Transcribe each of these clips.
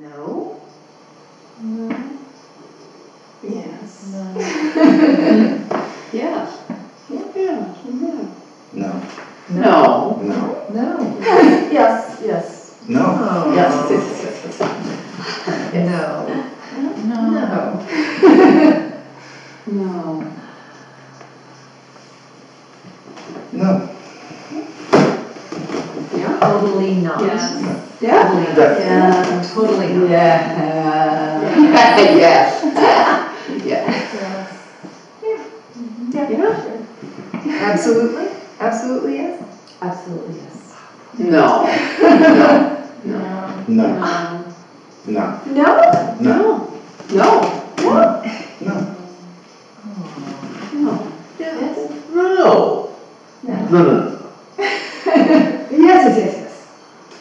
No. No. Yes. Yes. Yeah, yeah. No. No. No. No. Yes, yes. No. Oh. Yes, yes, yes, yes, yes. No. No. No. No. Yeah? Totally not. Yes. Yeah. Totally not. Yeah. Totally not. Yeah. Yes. Yeah. Yeah. Yeah. Absolutely, absolutely yes. Absolutely, yes. No. No. No. No. No. No. No? No. No. No. No. No. Yes. No. No. No, no, no. Yes, yes, yes, yes.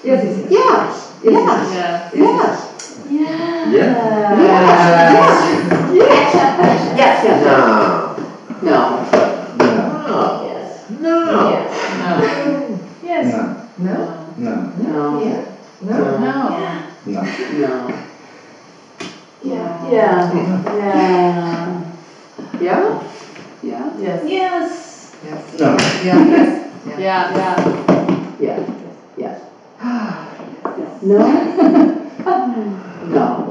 Yes, yes, yes. Yes. Yes. Yeah. Yes. Yeah. Yeah. Yes. Yes, yes. No. No. No. Yes. No. Yes. Yes. No. No, No. No. Yeah. no, no. Yeah. No. No. Yeah. Yeah. Yeah. Yeah? Yeah? Yes. Yes. Yes. No. Yeah, yes. Yeah, yeah. Yeah. Yes. Ah, No? No. No.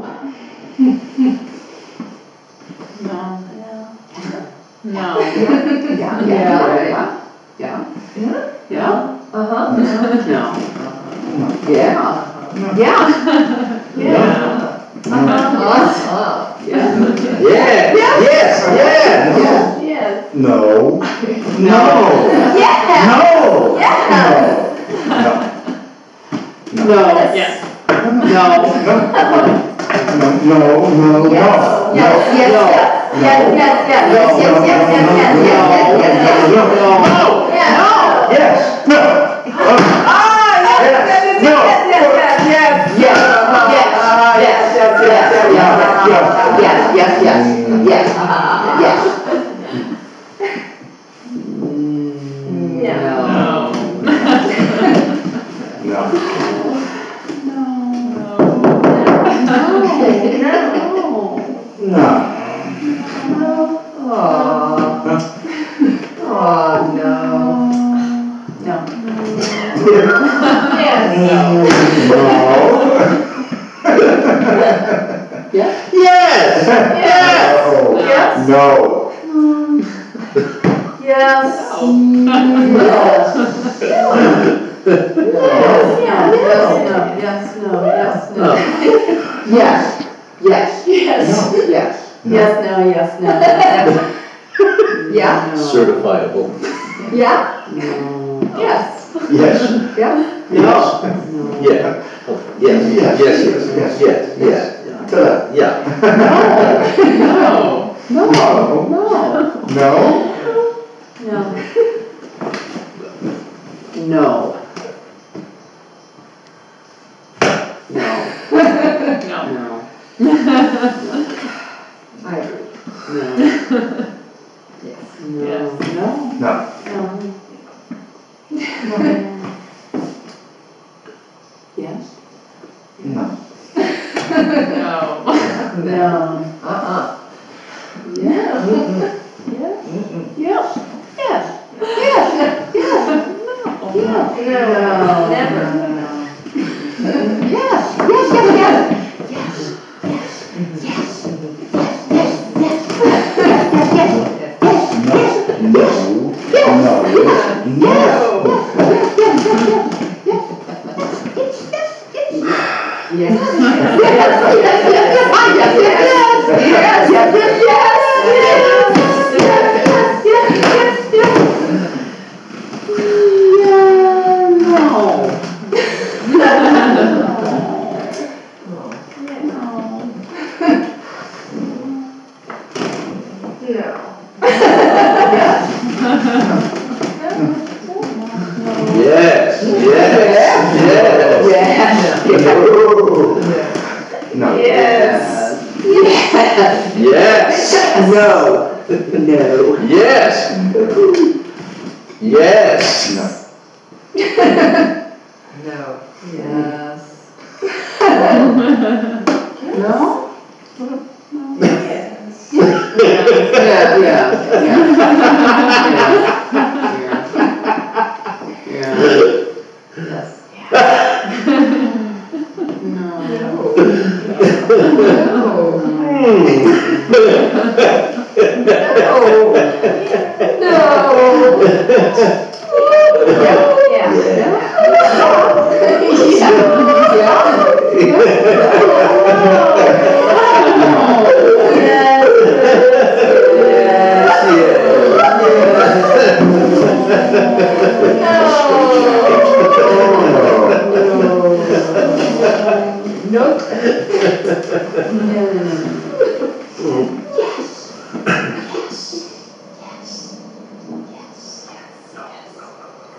No. Yeah, Yeah. yeah. Yeah. Yeah? Yeah. Uh-huh. No. No. Yeah. Yeah. Yeah. Uh-huh. Yeah. Yeah. Yes. Yeah. No. Yes. No. No. Yeah. No. Yeah. No. No. Yes. No. No. No. No. No. Yes. Yes. Yes. Yes. Yes. Yes. Yes. Yes. Yes. Yes. Yes. Yes. Yes. Yes. Yes. No. Yeah. Yes. No. Ah, yes. Yes. Yes. No. Yes. Yes. Yes. Yes. Yes. Yes. Yes. Yes. Yes. Yes. Yes. Yes. Yes. Yeah. No. No. No. Aw. Yeah. Yes. Yes. No. Yes. Yes. Yes. No. Yes. No. Yes. Yes. Yes. Yes. Yes. No. Yes. No. Yeah? Certifiable. Yeah? No. Yes. Yes. Yeah? No. Yeah, yes, yes, yes, yes, yes, yes. yeah, yeah. No. No. No. No. No? No. No. No. No. No. No. I agree. No. Yes. No. No. Uh-uh. Yeah. Mm-mm. Uh-huh. Yeah. Mm-mm. Yeah. Yeah. Yeah. Yeah. No. No. Never. No. No. Yes. Yes. No. No. Yes. No? Yeah, yeah, yeah.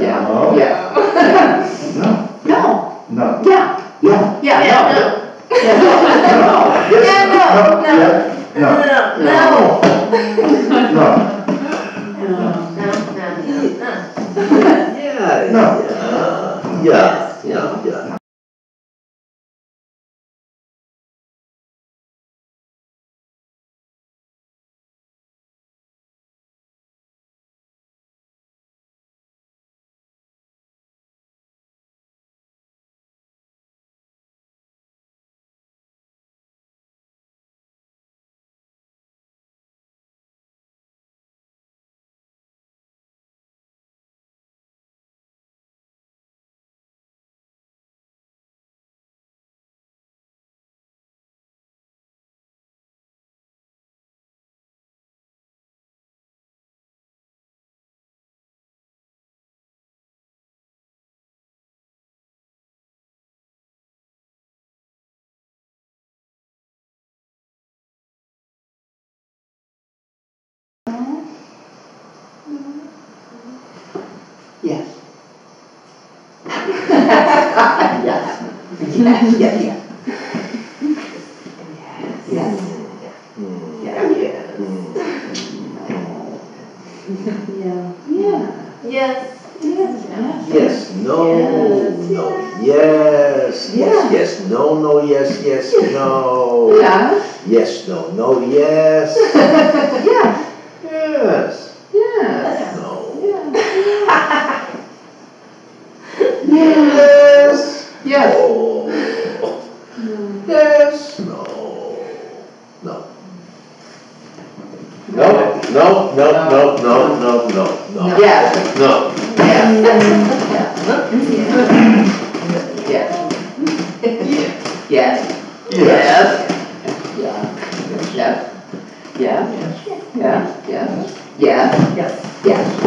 Yeah, No. yeah. No. No, No. yeah, Yeah. yeah, Yeah, no. no. Yeah, no. Yes. Yeah, no, no. Yeah. No. No, no, No. no, no, no. Yeah, No. yeah, yeah, yeah, yeah. Yes. Yes. Yes, yes, yes. Yes. Mm. Yeah, yeah. Yeah. Yeah. Yes. Yes. Yes, no, no, yes, yes, yes, no, no, yes, yes, no. Yeah, Yes, no, no, yes, yeah, yes, yeah. no. Yes. Yes. Oh. Yes, no, no. No, no, no, no, no, no, no, no. Yes. No. Yes. Yes. Yes. Yes. Yeah. Yes. Yeah. Yeah. Yeah. Yeah. Yes. Yes.